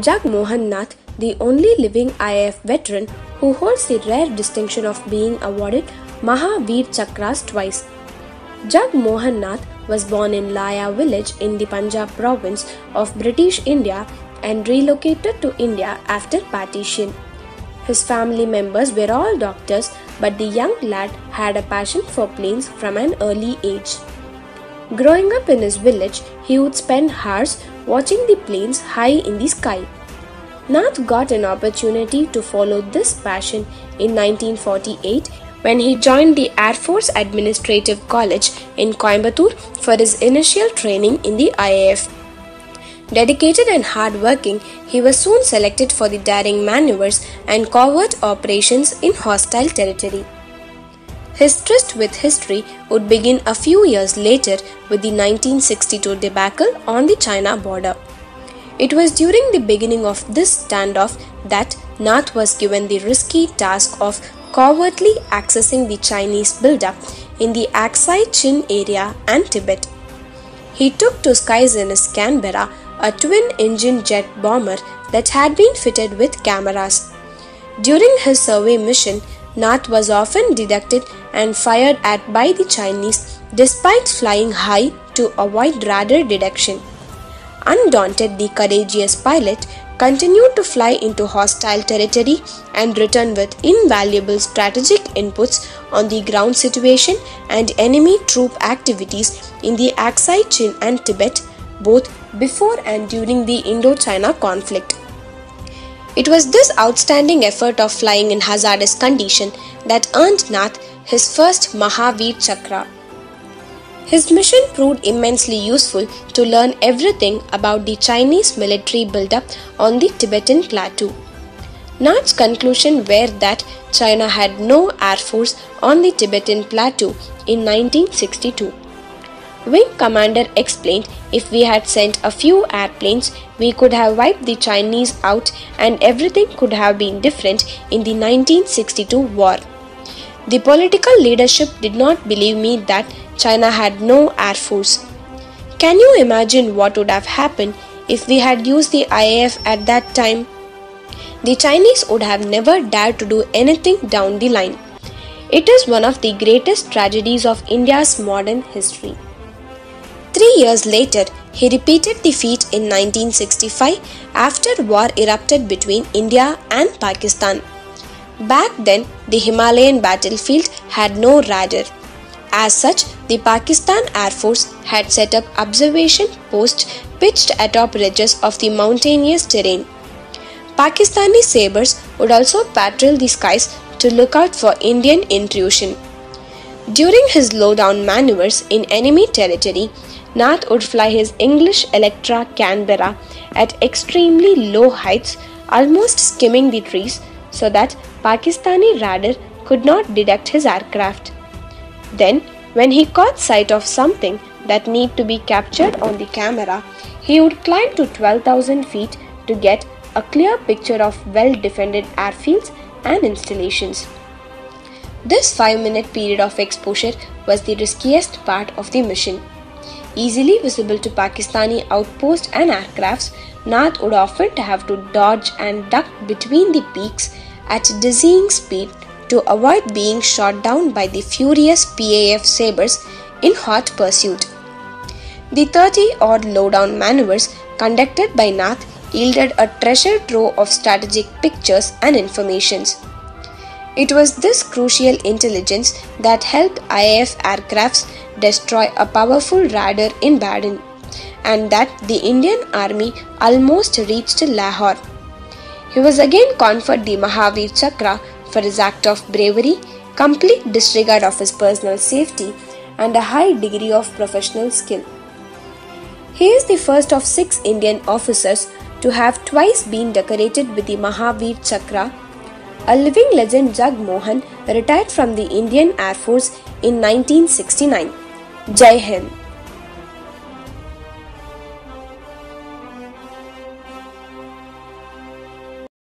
Jag Mohan Nath, the only living IAF veteran who holds the rare distinction of being awarded Mahavir Chakras twice. Jag Mohan Nath was born in Laya village in the Punjab province of British India and relocated to India after partition. His family members were all doctors, but the young lad had a passion for planes from an early age. Growing up in his village, he would spend hours watching the planes high in the sky. Nath got an opportunity to follow this passion in 1948 when he joined the Air Force Administrative College in Coimbatore for his initial training in the IAF. Dedicated and hardworking, he was soon selected for the daring maneuvers and covert operations in hostile territory. His tryst with history would begin a few years later with the 1962 debacle on the China border. It was during the beginning of this standoff that Nath was given the risky task of covertly accessing the Chinese buildup in the Aksai Chin area and Tibet. He took to skies in his Canberra a twin engine jet bomber that had been fitted with cameras. During his survey mission, Nath was often detected and fired at by the Chinese despite flying high to avoid radar detection. Undaunted, the courageous pilot continued to fly into hostile territory and return with invaluable strategic inputs on the ground situation and enemy troop activities in the Aksai Chin and Tibet both before and during the Indo-China conflict. It was this outstanding effort of flying in hazardous condition that earned Nath his first Mahavir Chakra. His mission proved immensely useful to learn everything about the Chinese military buildup on the Tibetan plateau. Nath's conclusion were that China had no air force on the Tibetan plateau in 1962. Wing commander explained if we had sent a few airplanes, we could have wiped the Chinese out and everything could have been different in the 1962 war. The political leadership did not believe me that China had no air force. Can you imagine what would have happened if we had used the IAF at that time? The Chinese would have never dared to do anything down the line. It is one of the greatest tragedies of India's modern history. Three years later, he repeated the feat in 1965 after war erupted between India and Pakistan. Back then, the Himalayan battlefield had no radar. As such, the Pakistan Air Force had set up observation posts pitched atop ridges of the mountainous terrain. Pakistani sabres would also patrol the skies to look out for Indian intrusion. During his lowdown maneuvers in enemy territory, Nath would fly his English Electric Canberra at extremely low heights, almost skimming the trees, so that Pakistani radar could not detect his aircraft. Then, when he caught sight of something that need to be captured on the camera, he would climb to 12,000 feet to get a clear picture of well defended airfields and installations. This 5 minute period of exposure was the riskiest part of the mission. Easily visible to Pakistani outposts and aircrafts, Nath would often have to dodge and duck between the peaks at dizzying speed to avoid being shot down by the furious PAF sabres in hot pursuit. The 30 odd lowdown maneuvers conducted by Nath yielded a treasure trove of strategic pictures and informations. It was this crucial intelligence that helped IAF aircrafts destroy a powerful radar in Badin, and that the Indian army almost reached Lahore. He was again conferred the Mahavir Chakra for his act of bravery, complete disregard of his personal safety, and a high degree of professional skill. He is the first of six Indian officers to have twice been decorated with the Mahavir Chakra a living legend, Jag Mohan retired from the Indian Air Force in 1969. Jai Hind.